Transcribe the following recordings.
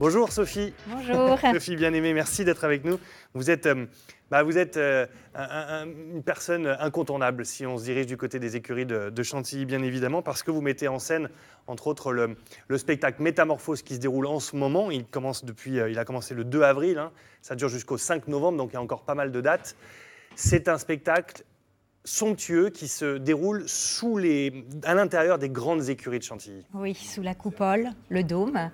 Bonjour Sophie. Bonjour. Sophie bien-aimée, merci d'être avec nous. Vous êtes, euh, bah, vous êtes euh, un- un- une personne incontournable si on se dirige du côté des écuries de, de Chantilly, bien évidemment, parce que vous mettez en scène, entre autres, le, le spectacle Métamorphose qui se déroule en ce moment. Il, commence depuis, euh, il a commencé le 2 avril, hein. ça dure jusqu'au 5 novembre, donc il y a encore pas mal de dates. C'est un spectacle somptueux qui se déroule sous les, à l'intérieur des grandes écuries de Chantilly. Oui, sous la coupole, le dôme.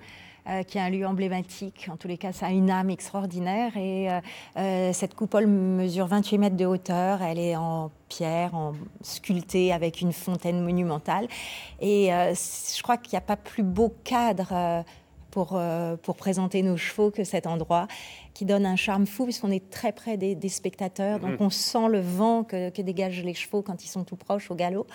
Euh, qui est un lieu emblématique. En tous les cas, ça a une âme extraordinaire. Et euh, euh, cette coupole mesure 28 mètres de hauteur. Elle est en pierre, en sculptée avec une fontaine monumentale. Et je crois qu'il n'y a pas plus beau cadre pour, euh, pour présenter nos chevaux que cet endroit, qui donne un charme fou, puisqu'on est très près des, des spectateurs. Donc on sent le vent que, que dégagent les chevaux quand ils sont tout proches au galop.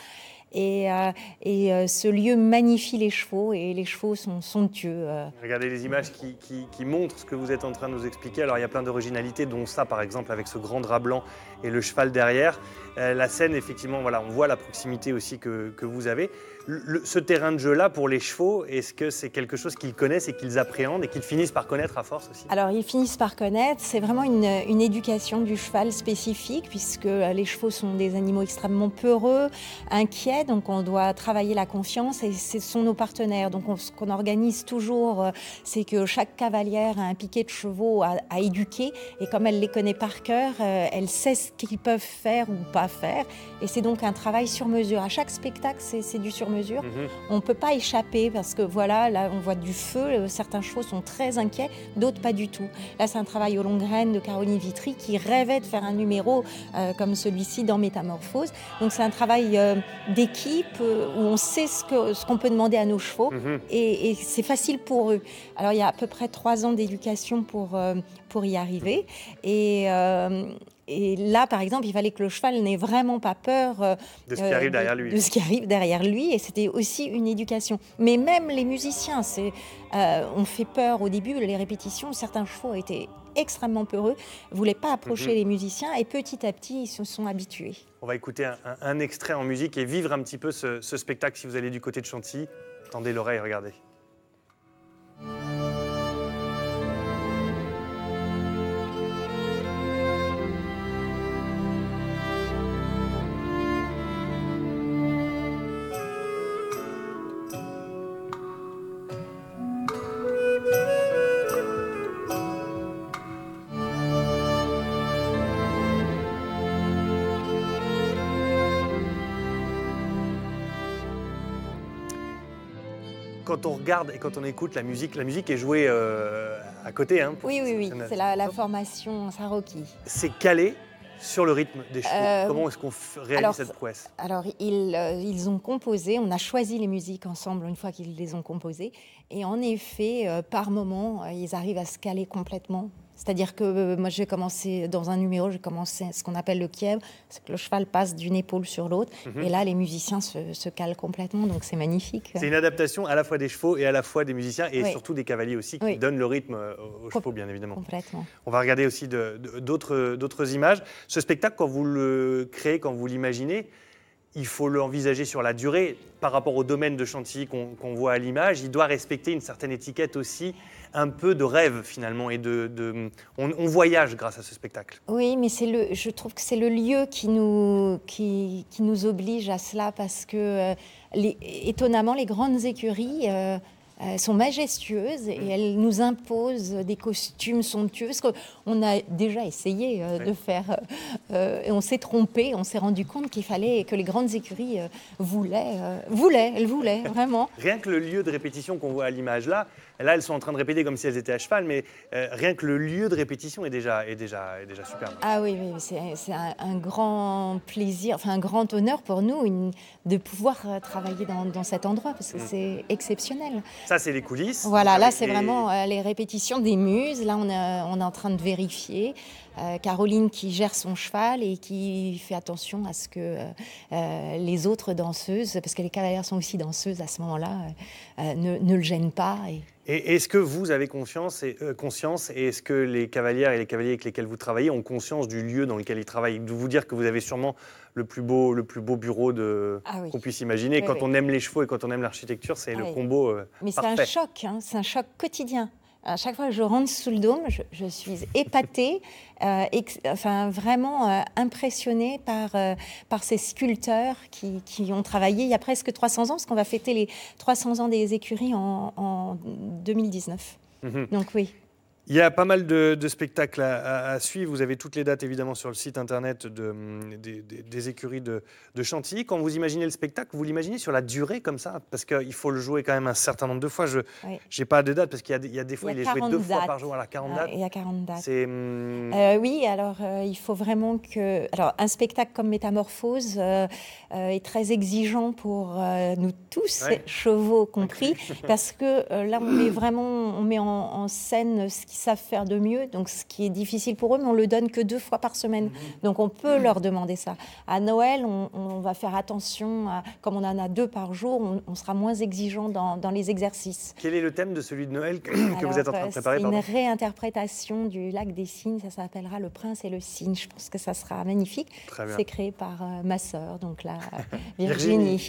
Et, euh, et, euh, ce lieu magnifie les chevaux, et les chevaux sont somptueux. euh. Regardez les images qui, qui- qui montrent ce que vous êtes en train de nous expliquer. Alors il y a plein d'originalités, dont ça par exemple avec ce grand drap blanc et le cheval derrière. La scène, effectivement, voilà, on voit la proximité aussi que, que vous avez. Le- ce terrain de jeu-là pour les chevaux, est-ce que c'est quelque chose qu'ils connaissent et qu'ils appréhendent et qu'ils finissent par connaître à force aussi? Alors, ils finissent par connaître. C'est vraiment une, une éducation du cheval spécifique, puisque les chevaux sont des animaux extrêmement peureux, inquiets. Donc, on doit travailler la confiance et ce sont nos partenaires. Donc, on- ce qu'on organise toujours, euh, c'est que chaque cavalière a un piquet de chevaux à, à éduquer. Et comme elle les connaît par cœur, euh, elle sait ce qu'ils peuvent faire ou pas faire. Et c'est donc un travail sur mesure. À chaque spectacle, c'est du sur mesure. Mhm. On ne peut pas échapper parce que voilà, là on voit du feu, euh, certains chevaux sont très inquiets, d'autres pas du tout. Là c'est un travail aux longues graines de Caroline Vitry qui rêvait de faire un numéro euh, comme celui-ci dans Métamorphose. Donc c'est un travail euh, d'équipe euh, où on sait ce qu'on peut demander à nos chevaux Mhm. et, et c'est facile pour eux. Alors il y a à peu près trois ans d'éducation pour, euh, pour y arriver. Et, euh, et là, par exemple, il fallait que le cheval n'ait vraiment pas peur euh, De ce qui arrive de- derrière lui. de ce qui arrive derrière lui. Et c'était aussi une éducation. Mais même les musiciens, c'est, euh, on fait peur au début, les répétitions. Certains chevaux étaient extrêmement peureux, voulaient pas approcher Mhm. les musiciens et petit à petit ils se sont habitués. On va écouter un, un- un extrait en musique et vivre un petit peu ce, ce spectacle si vous allez du côté de Chantilly. Tendez l'oreille, regardez. Quand on regarde et quand on écoute la musique, la musique est jouée euh, à côté. hein, Oui, oui, oui, c'est la, la formation Saroki. C'est calé sur le rythme des chevaux. Euh, Comment est-ce qu'on réalise alors, cette prouesse? Alors, ils, euh, ils ont composé, on a choisi les musiques ensemble une fois qu'ils les ont composées. Et en effet, euh, par moment, ils arrivent à se caler complètement. C'est-à-dire que euh, moi, j'ai commencé dans un numéro, j'ai commencé ce qu'on appelle le kieb, c'est que le cheval passe d'une épaule sur l'autre. Mhm. Et là, les musiciens se, se calent complètement, donc c'est magnifique. C'est une adaptation à la fois des chevaux et à la fois des musiciens et Oui. surtout des cavaliers aussi qui Oui. donnent le rythme euh, aux chevaux, bien évidemment. Complètement. On va regarder aussi d'autres images. Ce spectacle, quand vous le créez, quand vous l'imaginez, il faut l'envisager sur la durée. Par rapport au domaine de Chantilly qu'on voit à l'image, il doit respecter une certaine étiquette aussi, un peu de rêve finalement. Et de, on, voyage grâce à ce spectacle. Oui, mais le, je trouve que c'est le lieu qui nous, qui, nous oblige à cela parce que, euh, étonnamment, les grandes écuries euh, sont majestueuses et elles nous imposent des costumes somptueux. Parce qu'on a déjà essayé euh, de faire, euh, euh, et on s'est trompé, on s'est rendu compte qu'il fallait que les grandes écuries euh, voulaient, euh, voulaient, elles voulaient vraiment. Rien que le lieu de répétition qu'on voit à l'image là, là elles sont en train de répéter comme si elles étaient à cheval, mais euh, rien que le lieu de répétition est déjà, est déjà, est déjà superbe. Ah oui, oui, c'est un, un grand plaisir, enfin un grand honneur pour nous une- de pouvoir euh, travailler dans, dans cet endroit parce que Mm. c'est exceptionnel. Ça, c'est les coulisses. Voilà, là c'est les- vraiment euh, les répétitions des muses. Là on, est- on est en train de vérifier. Euh, Caroline qui gère son cheval et qui fait attention à ce que euh, euh, les autres danseuses, parce que les cavalières sont aussi danseuses à ce moment-là, euh, euh, ne, ne le gênent pas. Et, Et est-ce que vous avez et, euh, conscience et est-ce que les cavalières et les cavaliers avec lesquels vous travaillez ont conscience du lieu dans lequel ils travaillent? De vous dire que vous avez sûrement le plus beau, le plus beau bureau de, Ah oui. qu'on puisse imaginer. Oui, quand oui. on aime les chevaux et quand on aime l'architecture, c'est Ah le oui. combo euh, Mais c'est un choc, hein, c'est un choc quotidien. À chaque fois que je rentre sous le dôme, je, suis épatée, euh, enfin vraiment euh, impressionnée par, euh, par ces sculpteurs qui, qui, ont travaillé il y a presque 300 ans, parce qu'on va fêter les 300 ans des écuries en, en 2019. Mhm. Donc oui. Il y a pas mal de, spectacles à, suivre. Vous avez toutes les dates évidemment sur le site internet de, des, écuries de, Chantilly. Quand vous imaginez le spectacle, vous l'imaginez sur la durée comme ça? Parce qu'il faut le jouer quand même un certain nombre de fois. Je n'ai pas de date parce qu'il y, a des fois, il, est joué deux fois par jour. à la 40 dates. Il y a 40 dates. Hum, euh, oui, alors euh, il faut vraiment que. Alors un spectacle comme Métamorphose euh, est très exigeant pour nous tous, chevaux compris, parce que là on met vraiment on met en, en scène ce qui savent faire de mieux, donc ce qui est difficile pour eux, mais on le donne que deux fois par semaine. Mhm. Donc on peut leur demander ça. À Noël, on, va faire attention, à, comme on en a deux par jour, on, sera moins exigeant dans, les exercices. Quel est le thème de celui de Noël que, vous êtes en train de préparer C'est une réinterprétation du lac des cygnes, ça s'appellera Le Prince et le cygne. Je pense que ça sera magnifique. C'est créé par euh, ma sœur, donc là, Virginie.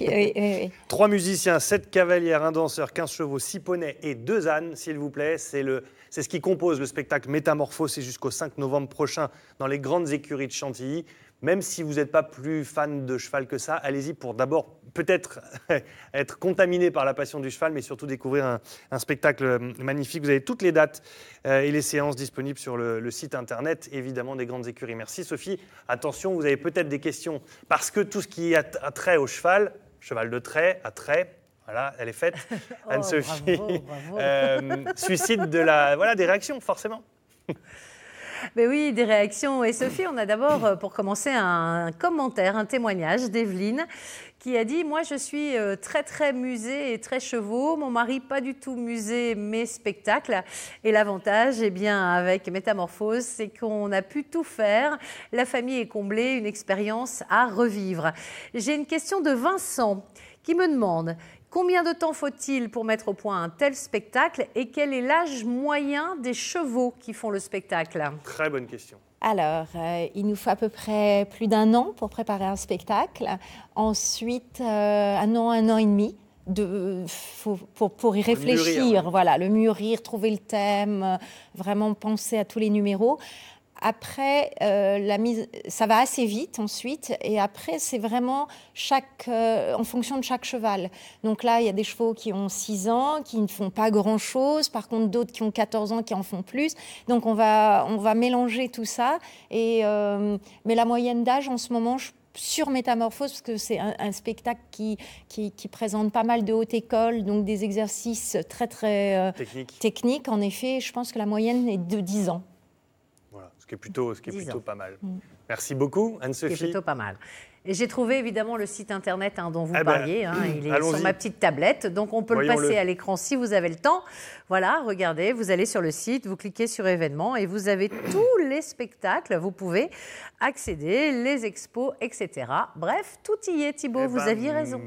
Trois musiciens, sept cavalières, un danseur, 15 chevaux, six poneys et deux ânes, s'il vous plaît. C'est le ce qui compose le spectacle Métamorphose, c'est jusqu'au 5 novembre prochain dans les grandes écuries de Chantilly. Même si vous n'êtes pas plus fan de cheval que ça, allez-y pour d'abord peut-être être contaminé par la passion du cheval, mais surtout découvrir un, spectacle magnifique. Vous avez toutes les dates euh, et les séances disponibles sur le, site internet, évidemment, des grandes écuries. Merci Sophie. Attention, vous avez peut-être des questions, parce que tout ce qui a trait au cheval, cheval de trait, à trait, voilà, elle est faite. Oh, Anne-Sophie euh, suscite de la, voilà, des réactions, forcément. Mais oui, des réactions. Et Sophie, on a d'abord, euh, pour commencer, un commentaire, un témoignage d'Evelyne qui a dit Moi, je suis euh, très, très musée et très chevaux. Mon mari, pas du tout musée, mais spectacle. Et l'avantage, eh bien, avec Métamorphose, c'est qu'on a pu tout faire. La famille est comblée, une expérience à revivre. J'ai une question de Vincent qui me demande Combien de temps faut-il pour mettre au point un tel spectacle et quel est l'âge moyen des chevaux qui font le spectacle? Très bonne question. Alors, euh, il nous faut à peu près plus d'un an pour préparer un spectacle. Ensuite, euh, un an, un an et demi. De, pour, pour, y réfléchir, voilà, le mûrir, trouver le thème, euh, vraiment penser à tous les numéros. Après, euh, la mise, ça va assez vite ensuite. Et après, c'est vraiment chaque, euh, en fonction de chaque cheval. Donc là, il y a des chevaux qui ont 6 ans, qui ne font pas grand-chose. Par contre, d'autres qui ont 14 ans, qui en font plus. Donc on va, on va mélanger tout ça. Et, euh, mais la moyenne d'âge en ce moment, sur Métamorphose, parce que c'est un, spectacle qui, qui, présente pas mal de haute école, donc des exercices très très techniques. En effet, je pense que la moyenne est de 10 ans qui est plutôt, ce qui est plutôt pas mal. Mm. Merci beaucoup, Anne-Sophie. C'est plutôt pas mal. Et j'ai trouvé évidemment le site internet hein, dont vous eh ben, parliez. Hein, il est sur ma petite tablette, donc on peut le passer à l'écran si vous avez le temps. Voilà, regardez, vous allez sur le site, vous cliquez sur événements et vous avez tous les spectacles. Vous pouvez accéder, les expos, etc. Bref, tout y est, Thibault. Eh vous ben, aviez raison.